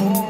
Oh.